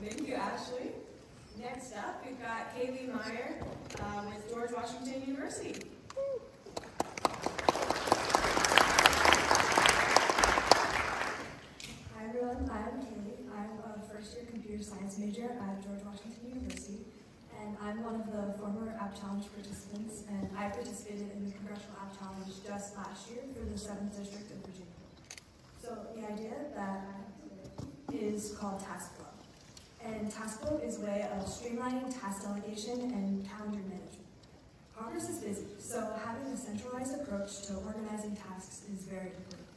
Thank you, Ashley. Next up, we've got Kaylee Meier uh, with George Washington University. Hi everyone, I'm Kaylee. I'm a first year computer science major at George Washington University, and I'm one of the former App Challenge participants, and I participated in the Congressional App Challenge just last year for the 7th District of Virginia. So the idea that is called Task. And is a way of streamlining task delegation and calendar management. Congress is busy, so having a centralized approach to organizing tasks is very important.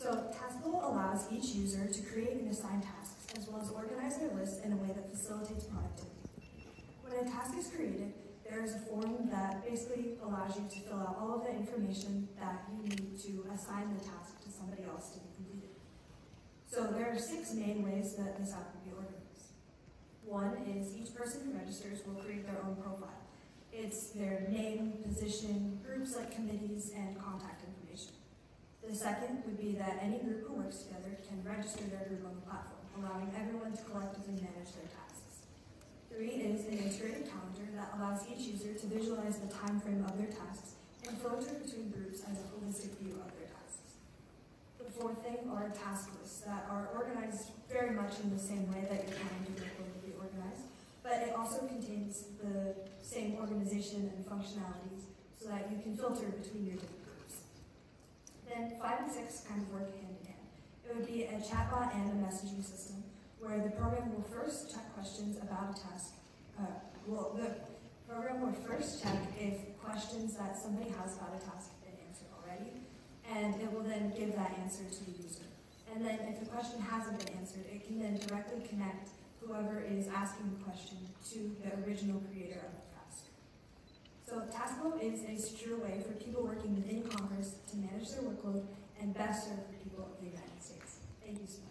So TaskFlow allows each user to create and assign tasks, as well as organize their list in a way that facilitates productivity. When a task is created, there is a form that basically allows you to fill out all of the information that you need to assign the task to somebody else to be completed. So there are six main ways that this app can be organized. One is each person who registers will create their own profile. It's their name, position, groups like committees, and contact information. The second would be that any group who works together can register their group on the platform, allowing everyone to collectively manage their tasks. Three is an integrated calendar that allows each user to visualize the time frame of their tasks and filter between groups as a holistic view of their tasks. The fourth thing are task lists that are organized very much in the same way that your calendar workload would be organized, but it also contains the same organization and functionalities so that you can filter between your different groups. Then five and six kind of work hand in hand. It would be a chatbot and a messaging system where the program will first check questions about a task. Uh, well, the program will first check if questions that somebody has about a task have been answered already, and it will then give that answer to the user. And then if the question hasn't been answered, it can then directly connect whoever is asking the question to the original creator of the task. So Taskflow is a secure way for people working within Congress to manage their workload and best serve the people of the United States. Thank you so much.